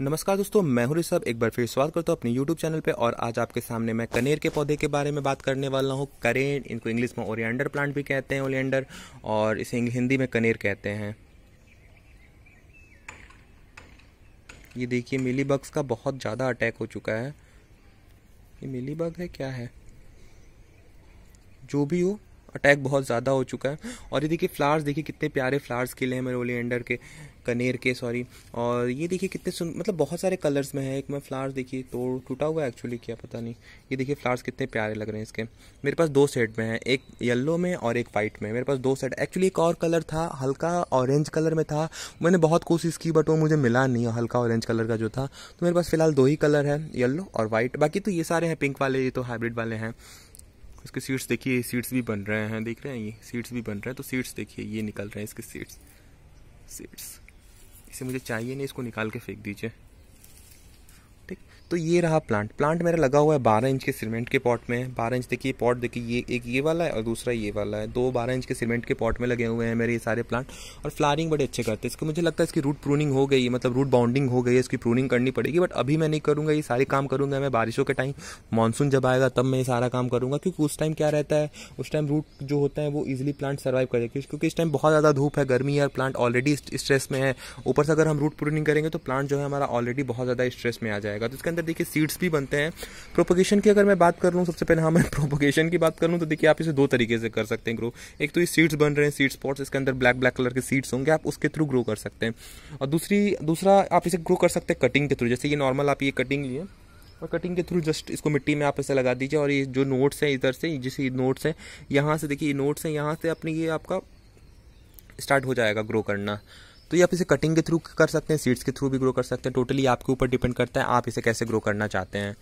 नमस्कार दोस्तों, मैं हूँ ऋषभ। एक बार फिर स्वागत करता हूँ अपने YouTube चैनल पे और आज आपके सामने मैं कनेर के पौधे के बारे में बात करने वाला हूँ। करेर इनको इंग्लिश में ओरिएंडर प्लांट भी कहते हैं, ओरिएंडर, और इसे हिंदी में कनेर कहते हैं। ये देखिए, मिली बग्स का बहुत ज़्यादा अटैक हो चुका है। ये मिली बग है, क्या है? जो भी हो अटैक बहुत ज़्यादा हो चुका है। और ये देखिए फ्लावर्स देखिए कितने प्यारे फ्लावर्स खिले हैं मेरे ओलिएंडर के, कनेर के सॉरी और ये देखिए कितने सुन मतलब बहुत सारे कलर्स में है। एक में फ्लावर्स देखिए तोड़ टूटा हुआ है एक्चुअली क्या पता नहीं। ये देखिए फ्लावर्स कितने प्यारे लग रहे हैं इसके। मेरे पास दो सेट में है, एक येलो में और एक वाइट में। मेरे पास दो सेट एक्चुअली एक और कलर था, हल्का ऑरेंज कलर में था। मैंने बहुत कोशिश की बट वो मुझे मिला नहीं, हल्का ऑरेंज कलर का जो था। तो मेरे पास फ़िलहाल दो ही कलर है येलो और वाइट बाकी तो ये सारे हैं पिंक वाले, ये तो हाइब्रिड वाले हैं। इसके सीड्स देखिए सीड्स भी बन रहे हैं, देख रहे हैं ये? सीड्स भी बन रहे हैं तो सीड्स देखिए, ये निकल रहे हैं इसके सीड्स सीड्स इसे मुझे चाहिए नहीं, इसको निकाल के फेंक दीजिए। ठीक। तो ये रहा प्लांट प्लांट मेरा लगा हुआ है बारह इंच के सीमेंट के पॉट में। बारह इंच देखिए पॉट देखिए, ये एक ये वाला है और दूसरा ये वाला है। दो बारह इंच के सीमेंट के पॉट में लगे हुए हैं मेरे ये सारे प्लांट और फ्लारिंग बड़े अच्छे करते हैं। इसको मुझे लगता है इसकी रूट प्रूनिंग हो गई मतलब रूट बाउंडिंग हो गई है, इसकी प्रूनिंग करनी पड़ेगी। बट अभी मैं नहीं करूँगा, ये सारे काम करूँगा मैं बारिशों के टाइम मानसून जब आएगा तब मैं ये सारा काम करूँगा। क्योंकि उस टाइम क्या रहता है, उस टाइम रूट जो होता है वो ईजिली प्लांट सर्वाइव करेगा क्योंकि इस टाइम बहुत ज़्यादा धूप है, गर्मी है प्लांट ऑलरेडी स्ट्रेस में है। ऊपर से अगर हम रूट प्रूनिंग करेंगे तो प्लांट जो है हमारा ऑलरेडी बहुत ज़्यादा स्ट्रेस में आ जाएगा। तो इसके अंदर देखिए सीड्स भी बनते हैं। प्रोपोगेशन की अगर मैं बात कर लूँ, सबसे पहले हाँ मैं प्रोपोगेशन की बात कर लूँ तो देखिए आप इसे दो तरीके से कर सकते हैं ग्रो एक तो ये सीड्स बन रहे हैं सीड स्पॉट्स इसके अंदर ब्लैक ब्लैक कलर के सीड्स होंगे, आप उसके थ्रू ग्रो कर सकते हैं। और दूसरी, दूसरा, आप इसे ग्रो कर सकते हैं कटिंग के थ्रू जैसे ये नॉर्मल आप ये कटिंग लिए, और कटिंग के थ्रू जस्ट इसको मिट्टी में आप ऐसे लगा दीजिए, और ये जो नोट्स हैं इधर से जैसे नोट्स हैं, यहाँ से देखिए, ये नोट्स हैं, यहाँ से अपनी ये आपका स्टार्ट हो जाएगा ग्रो करना। तो ये आप इसे कटिंग के थ्रू कर सकते हैं सीड्स के थ्रू भी ग्रो कर सकते हैं। टोटली आपके ऊपर डिपेंड करता है, आप इसे कैसे ग्रो करना चाहते हैं।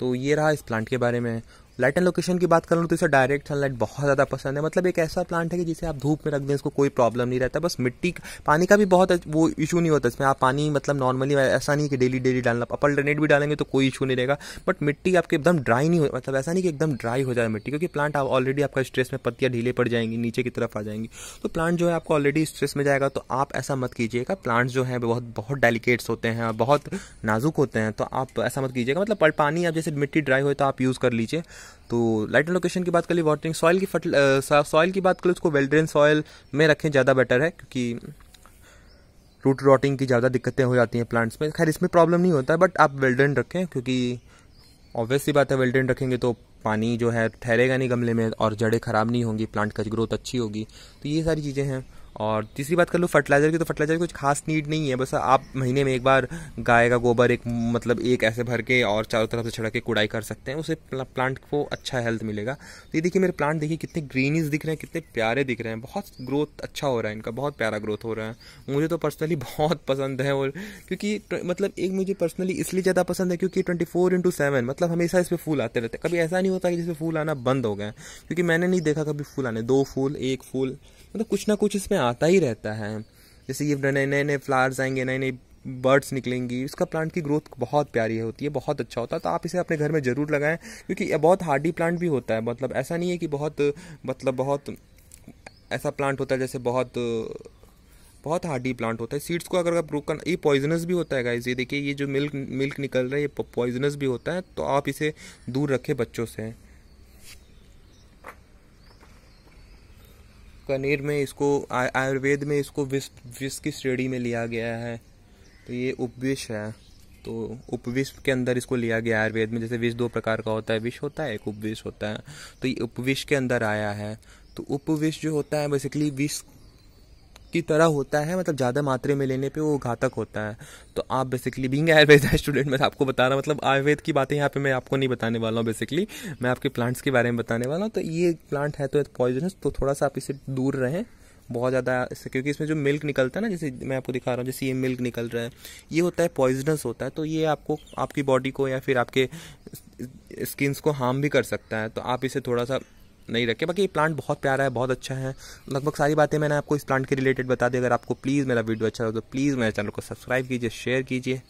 तो ये रहा इस प्लांट के बारे में। लाइट एंड लोकेशन की बात करूँ तो इसे डायरेक्ट सनलाइट बहुत ज़्यादा पसंद है। मतलब एक ऐसा प्लांट है कि जिसे आप धूप में रख दें, इसको कोई प्रॉब्लम नहीं रहता। बस मिट्टी पानी का भी बहुत वो इशू नहीं होता। इसमें आप पानी मतलब नॉर्मली ऐसा नहीं कि डेली डेली डालना, आप अल्टरनेट भी डालेंगे तो कोई इशू नहीं रहेगा। बट मिट्टी आपके एकदम ड्राई नहीं हो मतलब ऐसा नहीं कि एकदम ड्राई हो जाए मिट्टी, क्योंकि प्लांट आप ऑलरेडी आपका स्ट्रेस में पत्तियाँ ढीले पड़ जाएँगी, नीचे की तरफ़ आ जाएँगी। तो प्लांट जो है आपको ऑलरेडी स्ट्रेस में जाएगा तो आप ऐसा मत कीजिएगा। प्लांट्स जो है, बहुत बहुत डेलिकेट्स होते हैं, बहुत नाजुक होते हैं तो आप ऐसा मत कीजिएगा। मतलब पानी आप जैसे मिट्टी ड्राई हो तो आप यूज़ कर लीजिए। तो लाइट लोकेशन की बात कर ली वाटरिंग सॉइल की फर्ट सॉइल की बात करें उसको वेल्ड्रेन सॉइल में रखें ज़्यादा बेटर है, क्योंकि रूट रॉटिंग की ज़्यादा दिक्कतें हो जाती हैं प्लांट्स में। खैर, इसमें प्रॉब्लम नहीं होता है बट आप वेल्ड्रेन रखें, क्योंकि ऑब्वियसली बात है वेल्ड्रेन रखेंगे तो पानी जो है ठहरेगा नहीं गमले में और जड़ें ख़राब नहीं होंगी प्लांट का ग्रोथ अच्छी होगी। तो ये सारी चीज़ें हैं। और तीसरी बात कर लो फर्टिलाइज़र की तो फर्टिलाइज़र की कुछ खास नीड नहीं है, बस आप महीने में एक बार गाय का गोबर एक मतलब एक ऐसे भर के और चारों तरफ़ से छिड़क के कुड़ाई कर सकते हैं उससे प्लांट को अच्छा हेल्थ मिलेगा। तो ये देखिए मेरे प्लांट देखिए कितने ग्रीनीज दिख रहे हैं, कितने प्यारे दिख रहे हैं, बहुत ग्रोथ अच्छा हो रहा है इनका, बहुत प्यारा ग्रोथ हो रहा है। मुझे तो पर्सनली बहुत पसंद है और क्योंकि मतलब एक मुझे पर्सनली इसलिए ज़्यादा पसंद है क्योंकि ट्वेंटी फोर इंटू सेवन मतलब हमेशा इस पर फूल आते रहते कभी ऐसा नहीं होता कि जिसमें फूल आना बंद हो गए क्योंकि मैंने नहीं देखा कभी फूल आने, दो फूल, एक फूल मतलब कुछ ना कुछ इसमें आता ही रहता है। जैसे ये नए नए नए फ्लावर्स आएँगे नए नए बर्ड्स निकलेंगी इसका प्लांट की ग्रोथ बहुत प्यारी होती है, बहुत अच्छा होता है। तो आप इसे अपने घर में ज़रूर लगाएँ, क्योंकि ये बहुत हार्डी प्लांट भी होता है। मतलब ऐसा नहीं है कि बहुत मतलब बहुत ऐसा प्लांट होता है जैसे बहुत बहुत हार्डी प्लांट होता है। सीड्स को अगर आप रोकना ये पॉइजनस भी होता है गाइस ये देखिए, ये जो मिल्क मिल्क निकल रहा है, ये पॉइजनस भी होता है तो आप इसे दूर रखें बच्चों से। कनेर में इसको आयुर्वेद में इसको विष विष की श्रेणी में लिया गया है। तो ये उपविष है। तो उपविष के अंदर इसको लिया गया आयुर्वेद में। जैसे विष दो प्रकार का होता है। विष होता है, एक उपविष होता है। तो ये उपविष के अंदर आया है। तो उपविष जो होता है बेसिकली विष की तरह होता है मतलब ज़्यादा मात्रा में लेने पे वो घातक होता है। तो आप बेसिकली बींग आयुर्वेद स्टूडेंट मैं आपको बता रहा हूँ मतलब आयुर्वेद की बातें यहाँ पे मैं आपको नहीं बताने वाला हूँ बेसिकली मैं आपके प्लांट्स के बारे में बताने वाला हूँ। तो ये प्लांट है तो पॉइजनस तो थोड़ा सा आप इससे दूर रहें। बहुत ज़्यादा इससे क्योंकि इसमें जो मिल्क निकलता है ना, जैसे मैं आपको दिखा रहा हूँ, जैसे ये मिल्क निकल रहा है, ये होता है पॉइजनस होता है तो ये आपको, आपकी बॉडी को या फिर आपके स्किन्स को हार्म भी कर सकता है। तो आप इसे थोड़ा सा नहीं रखे। बाकी ये प्लांट बहुत प्यारा है, बहुत अच्छा है। लगभग सारी बातें मैंने आपको इस प्लांट के रिलेटेड बता दी। अगर आपको प्लीज़ मेरा वीडियो अच्छा लगा तो प्लीज़ मेरे चैनल को सब्सक्राइब कीजिए शेयर कीजिए।